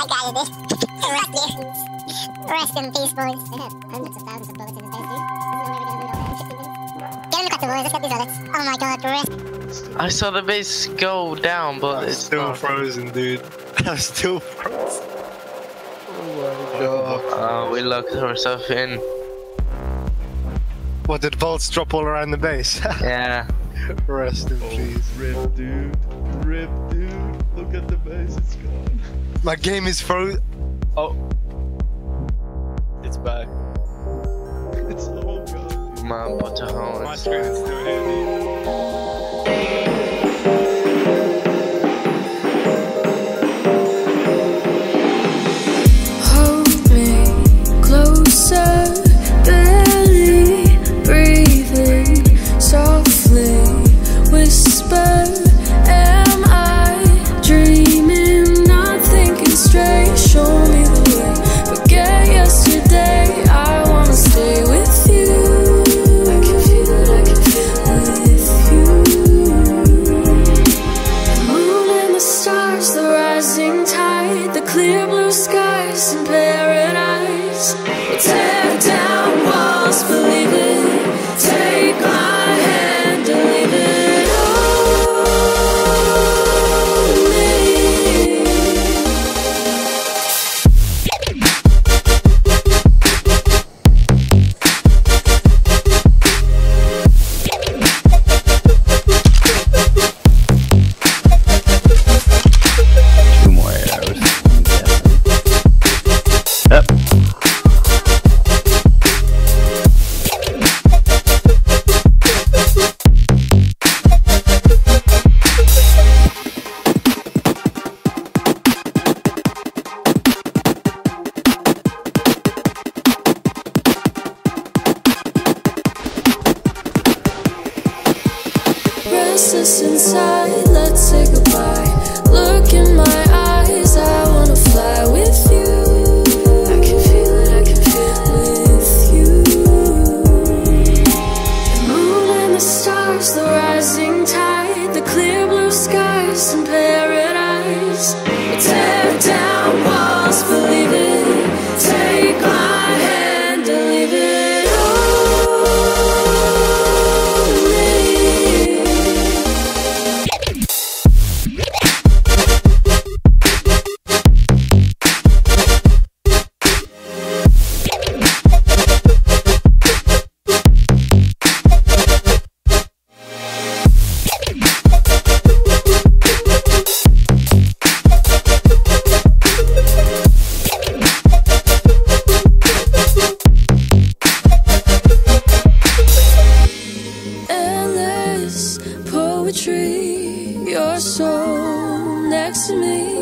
I got you, dude. Rest you. Rest in peace, boys. They have hundreds of thousands of bullets in this base, dude. Get in the cutter, boys. Let's get these others. Oh my god, rest. I saw the base go down, but I'm it's still not. frozen, dude. I'm still frozen. Oh my god. Uh, we locked ourselves in. What did bolts drop all around the base? Yeah. Rest in peace. Rip, dude. Rip, dude. Look at the base, it's gone. My game is frozen. Oh. It's back. It's all gone. My button. My screen is still here, poetry. Your soul next to me.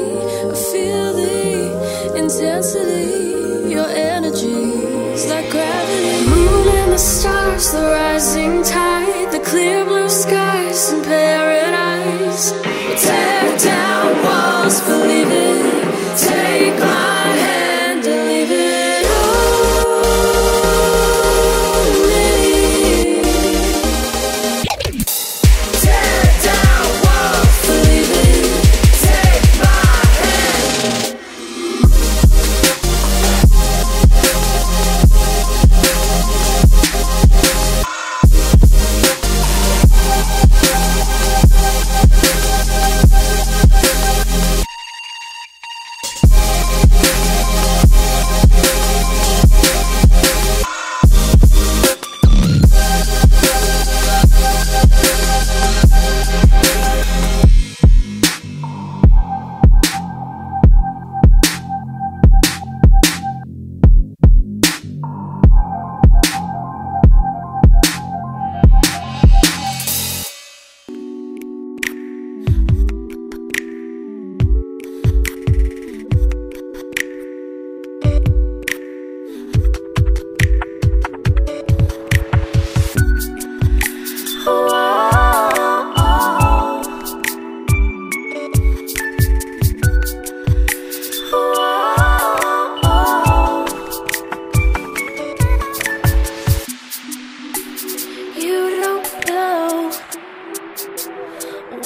I feel the intensity. Your energy's like gravity. Moon and the stars, the rising tide, the clear blue skies and paradise.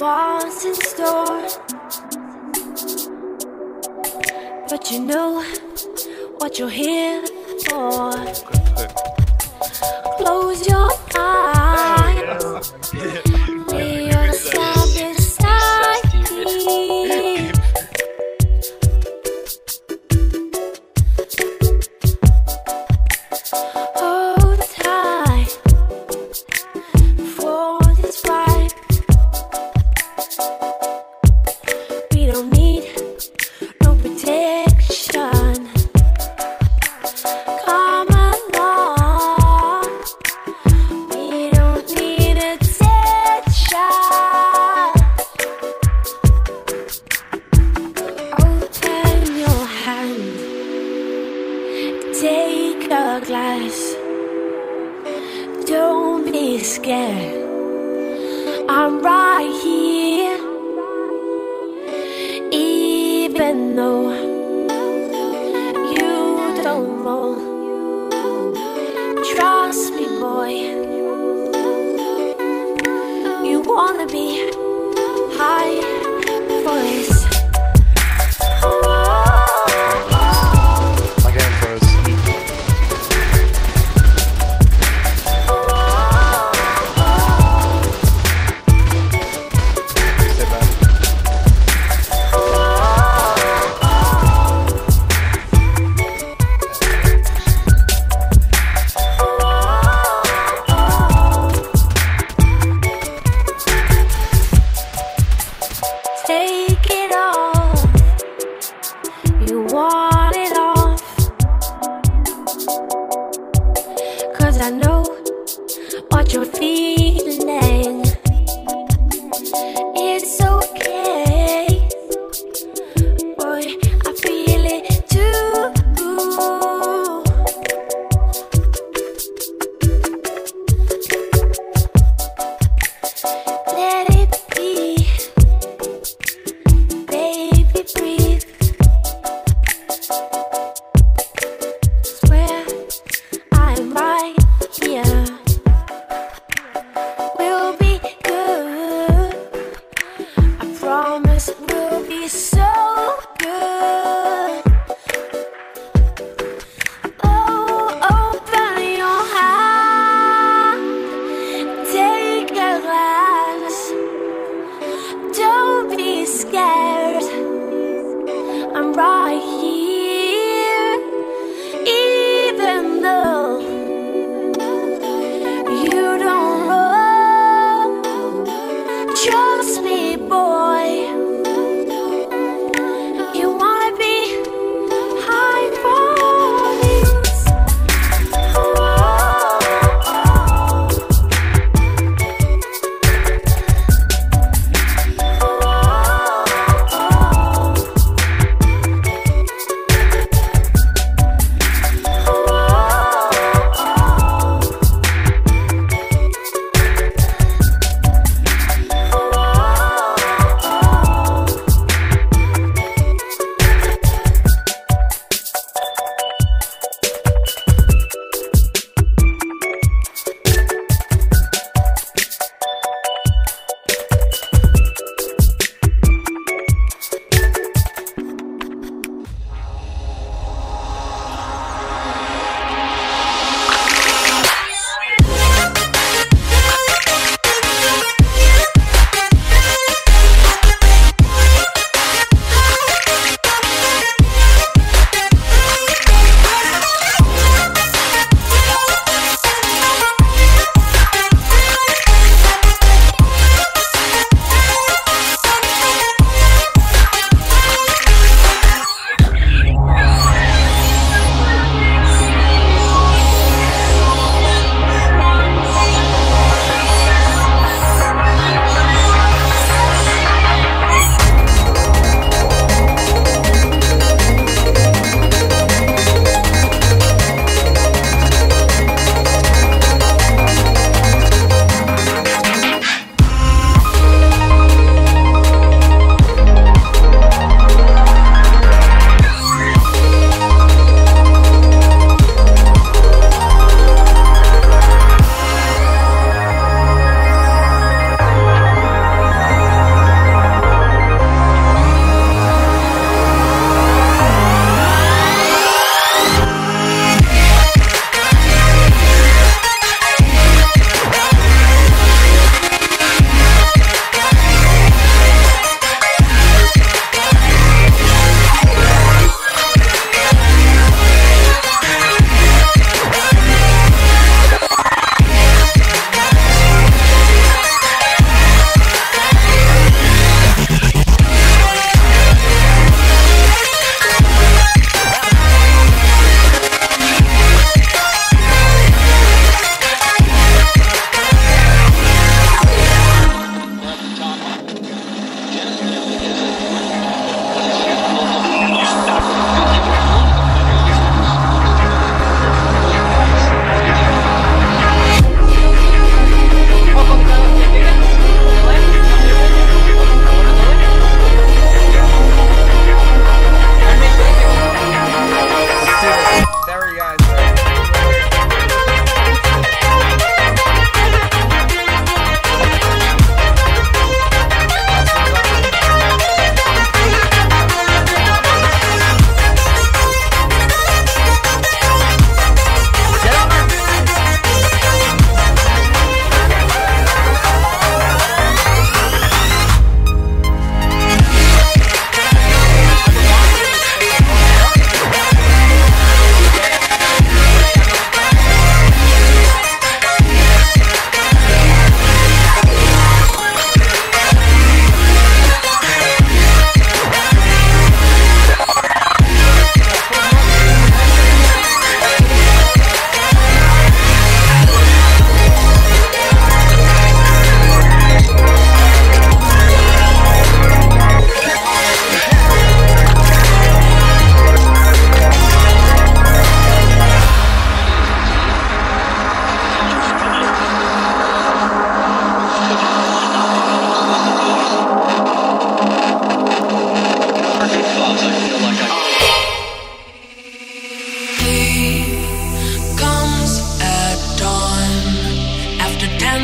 walls in store. But you know what you're here for. Close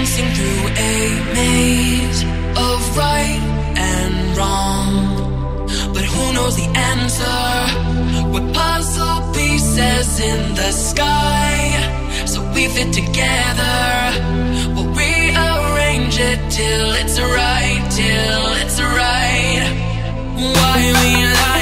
dancing through a maze of right and wrong. But who knows the answer? We're puzzle pieces in the sky. So we fit together. We'll rearrange it till it's right, till it's right. Why we lie?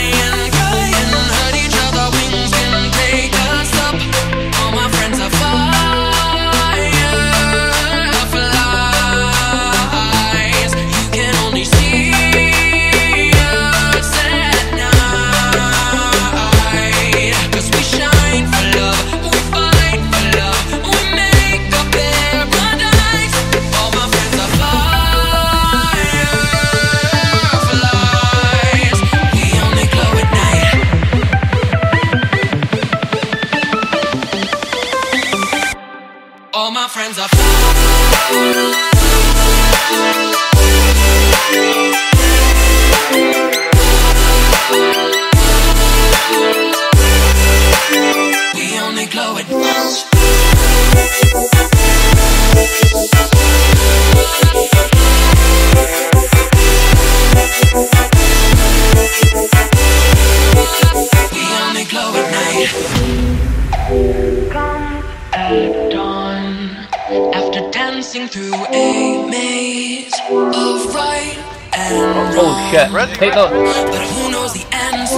Take note. But who knows the answer?